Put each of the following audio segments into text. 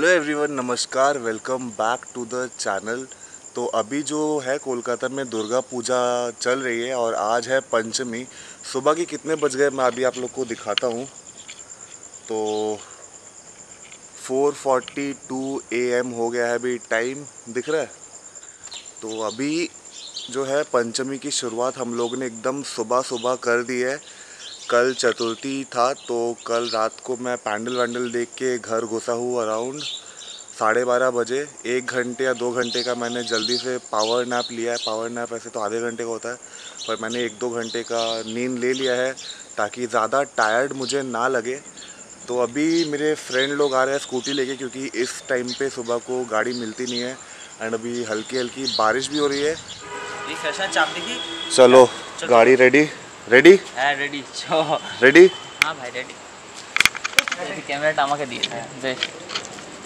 Hello everyone, नमस्कार, welcome back to the channel. तो अभी जो है कोलकाता में दुर्गा पूजा चल रही है और आज है पंचमी। सुबह के कितने बज गए मैं अभी आप लोग को दिखाता हूँ। तो 4:42 एम हो गया है अभी टाइम दिख रहा है? तो अभी जो है पंचमी की शुरुआत हम लोग ने एकदम सुबह सुबह कर दी है। कल चतुर्थी था तो कल रात को मैं पैंडल वैंडल देख के घर घुसा हूँ अराउंड साढ़े बारह बजे। एक घंटे या दो घंटे का मैंने जल्दी से पावर नैप लिया है। पावर नैप ऐसे तो आधे घंटे का होता है पर मैंने एक दो घंटे का नींद ले लिया है ताकि ज़्यादा टायर्ड मुझे ना लगे। तो अभी मेरे फ्रेंड लोग आ रहे हैं स्कूटी लेके क्योंकि इस टाइम पे सुबह को गाड़ी मिलती नहीं है एंड अभी हल्की हल्की बारिश भी हो रही है। चलो गाड़ी रेडी रेडी हाँ रेडी छो रेडी हाँ भाई रेडी कैमरा टामा के दिए जय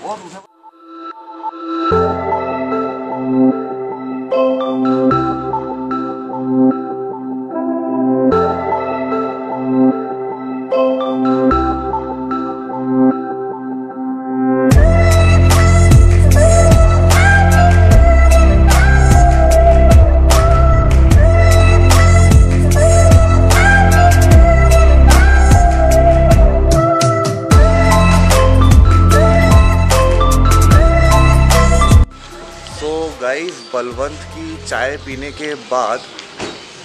वो गाइस बलवंत की चाय पीने के बाद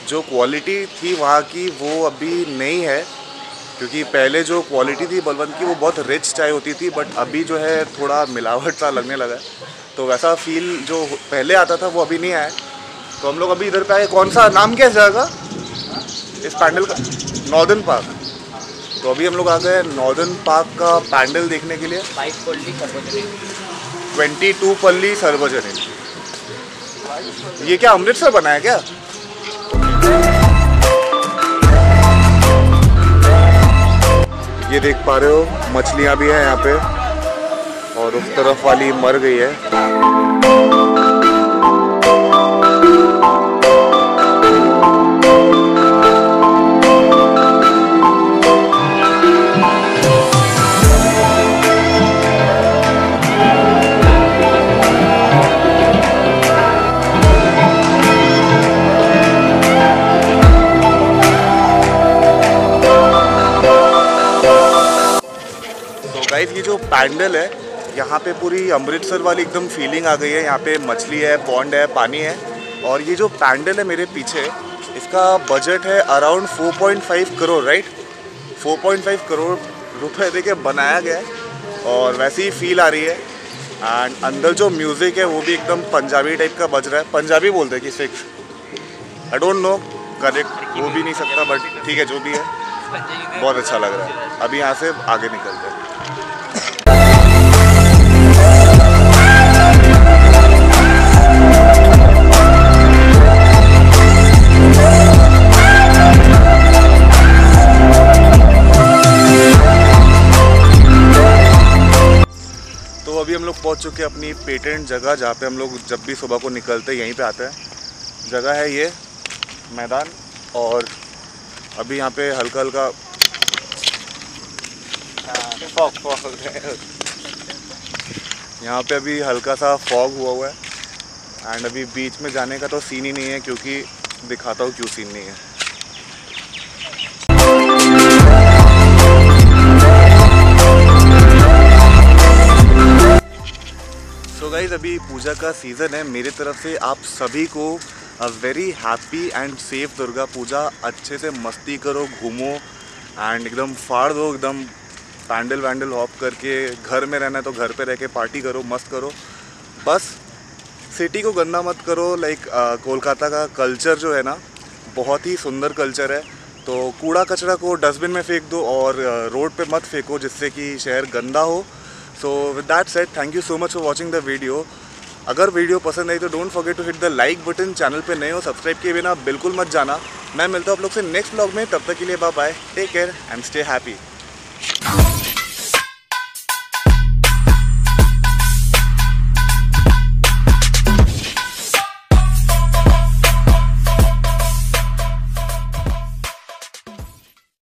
जो क्वालिटी थी वहाँ की वो अभी नहीं है। क्योंकि पहले जो क्वालिटी थी बलवंत की वो बहुत रिच चाय होती थी बट अभी जो है थोड़ा मिलावट सा लगने लगा है। तो वैसा फील जो पहले आता था वो अभी नहीं आया तो हम लोग अभी इधर पे आए कौन सा नाम क्या है जगह इस पैंडल का नॉर्दर्न पार्क। तो अभी हम लोग आ गए नॉर्दर्न पार्क का पैंडल देखने के लिए। ट्वेंटी टू पल्ली सर्वजनिक ये क्या अमृतसर बना है क्या? ये देख पा रहे हो, मछलियाँ भी हैं यहाँ पे और उस तरफ़ वाली मर गई है। तो गाइस ये जो पैंडल है, यहाँ पे पूरी अमृतसर वाली एकदम फीलिंग आ गई है। यहाँ पे मछली है पॉन्ड है, पानी है। और ये जो पैंडल है मेरे पीछे, इसका बजट है अराउंड 4.5 करोड़ राइट 4.5 करोड़ रुपए दे के बनाया गया है और वैसी ही फील आ रही है। एंड अंदर जो म्यूज़िक है, वो भी एकदम पंजाबी टाइप का बज रहा है। पंजाबी बोलते हैं कि six I don't know correct वो भी नहीं सकता बट ठीक है, जो भी है, बहुत अच्छा लग रहा है। अभी यहाँ से आगे निकलते हैं। हम लोग पहुँच चुके हैं अपनी पेटेंट जगह जहाँ पे हम लोग जब भी सुबह को निकलते हैं यहीं पे आते हैं। जगह है ये मैदान और अभी यहाँ पे हल्का हल्का फॉग फॉग यहाँ पे अभी हल्का सा फॉग हुआ हुआ है। एंड अभी बीच में जाने का तो सीन ही नहीं है क्योंकि दिखाता हूँ क्यों सीन नहीं है। गाइज़ अभी पूजा का सीज़न है। मेरी तरफ़ से आप सभी को very happy and safe Durga Puja. अच्छे से मस्ती करो, घूमो एंड एकदम फाड़ दो, एकदम पैंडल वैंडल हॉप करके। घर में रहना है तो घर पे रह के पार्टी करो, मस्त करो। बस सिटी को गंदा मत करो। लाइक कोलकाता का कल्चर जो है ना, बहुत ही सुंदर कल्चर है। तो कूड़ा कचरा को डस्टबिन में फेंक दो और रोड पे मत फेंको जिससे कि शहर गंदा हो। So with that set thank you so much for watching the video अगर वीडियो पसंद आई तो don't forget to hit the like button channel पे नए हो सब्सक्राइब किए बिना बिल्कुल मत जाना। मैं मिलता हूँ आप लोग से नेक्स्ट ब्लॉग में, तब तक के लिए bye bye take care and stay happy